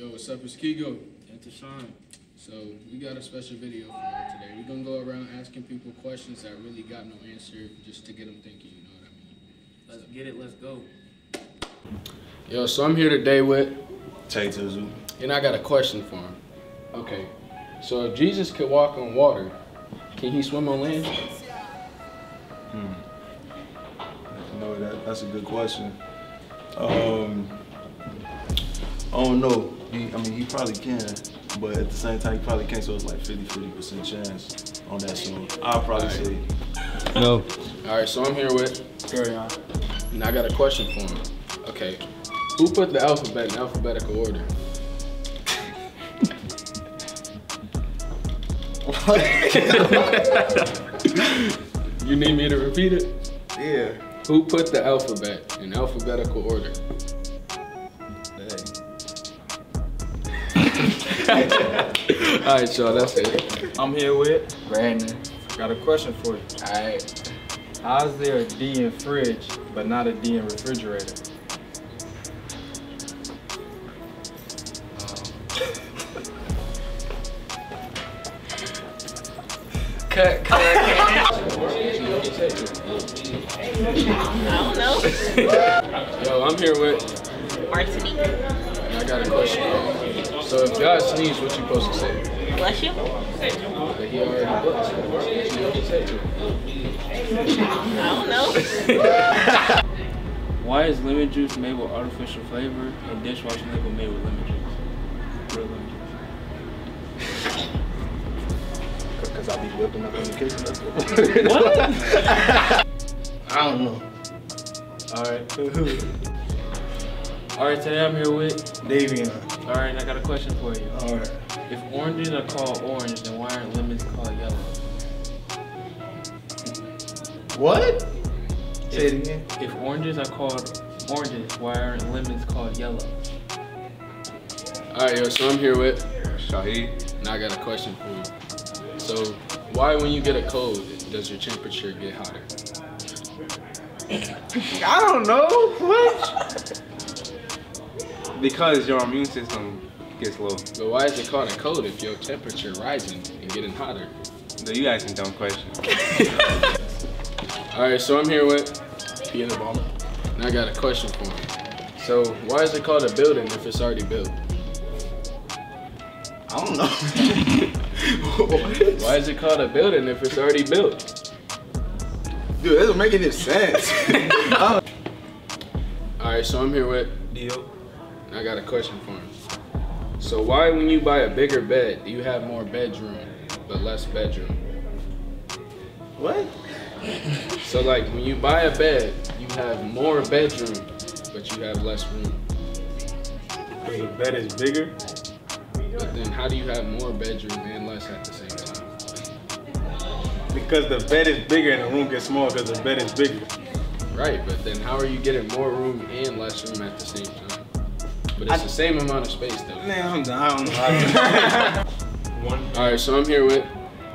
Yo, what's up? It's Kigo. And Tashawn. So we got a special video for y'all today. We're gonna go around asking people questions that really got no answer, just to get them thinking. You know what I mean? Let's get it. Let's go. Yo, so I'm here today with, Tay Tuzu. and I got a question for him. Okay, so if Jesus could walk on water, can he swim on land? Hmm. No, that, that's a good question. Um, I don't know. He, I mean, he probably can, but at the same time, he probably can't. So it's like 50 50% chance on that. song. I'll probably Alright. say No. All right, so I'm here with, Carry on. and I got a question for him. Okay, who put the alphabet in alphabetical order? You need me to repeat it? yeah. Who put the alphabet in alphabetical order? All right, y'all, that's it. I'm here with Brandon. Got a question for you. All right. How is there a D in fridge but not a D in refrigerator? Cut, cut. I don't know. Yo, I'm here with, Martinique. I got a question for you. So if God sneezes, what you supposed to say? Bless you. But he already blessed. You know what he said? I don't know. Why is lemon juice made with artificial flavor and dishwashing liquid made with lemon juice? Real lemon juice. Because I'll be whipping up in the kitchen. What. What? I don't know. Alright. Alright, today I'm here with. Davion. Alright, I got a question for you. Alright. If oranges are called orange, then why aren't lemons called yellow? What? Say it again. If oranges are called oranges, why aren't lemons called yellow? All right, yo, so I'm here with, Shahid. and I got a question for you. So why when you get a cold, does your temperature get hotter? I don't know. What? Because your immune system gets low. But why is it called a cold if your temperature rising and getting hotter? No, you asking dumb questions. All right, so I'm here with P and the and I got a question for him. So why is it called a building if it's already built? I don't know. Why is it called a building if it's already built? Dude, that doesn't make any sense. All right, so I'm here with, Dio. And I got a question for him. So why when you buy a bigger bed, do you have more bedroom but less bedroom? what? So like when you buy a bed, you have more bedroom, but you have less room. Because the bed is bigger. But then how do you have more bedroom and less at the same time? Because the bed is bigger and the room gets smaller because the bed is bigger. Right, but then how are you getting more room and less room at the same time? But it's the same amount of space though. Man, I'm done. I don't know. One. All right, so I'm here with,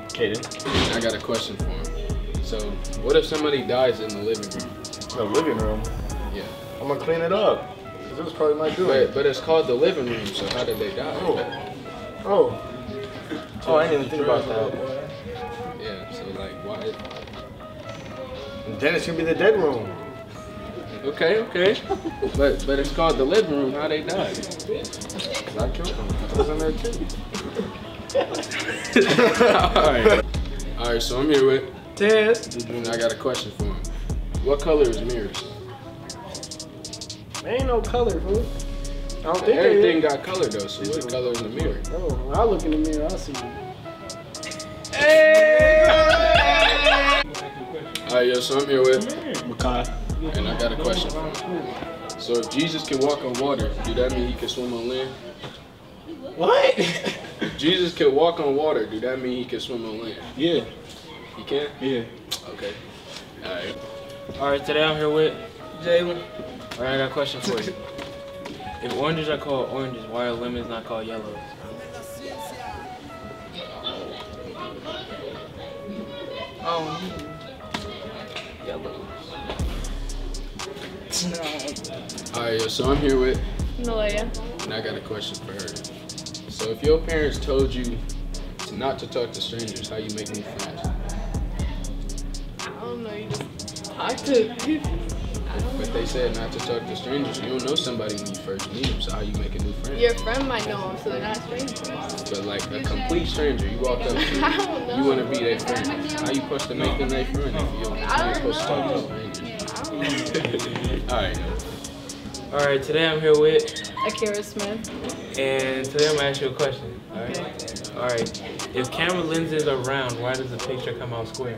Kaden. I got a question for him. So what if somebody dies in the living room? The living room. Yeah. I'm gonna clean it up. 'Cause This was probably my doing. But, but it's called the living room, so how did they die? Oh. Oh, Oh, I didn't even think about that. Yeah, so like why? Then it's gonna be the dead room. Okay, okay. But but it's called the living room, how they died? Cause I killed them. I was in there too. Alright. Alright, so I'm here with, Ted. and I got a question for him. What color is mirrors? There ain't no color, fool. I don't think Everything there got color though, so what color is the mirror? is. Oh, when I look in the mirror, I see you. Hey! Alright, yo, so I'm here with, Makai. And I got a question. So if Jesus can walk on water, do that mean he can swim on land? What? If Jesus can walk on water, do that mean he can swim on land? yeah. He can? Yeah. Okay. Alright. Alright, today I'm here with. Jalen. Alright, I got a question for you. If oranges are called oranges, why are lemons not called yellows? Oh, Yellows. Alright, yo, so I'm here with, idea. And I got a question for her. So if your parents told you to not to talk to strangers, how you make new friends? I don't know. You just talk to people. But they said not to talk to strangers. You don't know somebody when you first meet them, so how you make a new friend? Your friend might know them, so they're not strangers. But like a complete stranger, you walk up to, I don't know. you want to be their friend. How you supposed to make them their friend if you don't, I you're don't supposed to talk to know. Strangers? I don't know. All right. All right, today I'm here with, Akira Smith. and today I'm gonna ask you a question. All right. All right. If camera lenses are round, why does the picture come out square?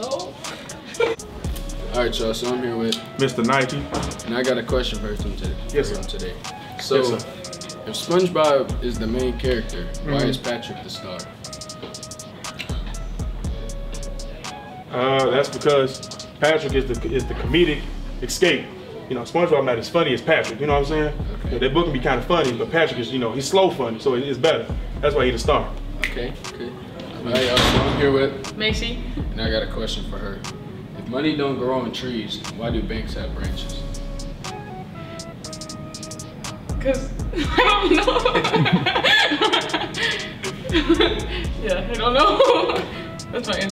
All right, y'all. So I'm here with, Mr. Nike. and I got a question for him today. Yes, sir. today. So, Yes, if SpongeBob is the main character, why Mhm. is Patrick the star? Uh, that's because Patrick is the is the comedic escape. You know, SpongeBob not as funny as Patrick. You know what I'm saying? Okay. You know, that book can be kind of funny, but Patrick is, you know, he's slow funny, so it's better. That's why he's the star. Okay. Okay. All right, y'all. So I'm here with, Macy. and I got a question for her. If money don't grow on trees, why do banks have branches? Cause I don't know. yeah, I don't know. That's my answer.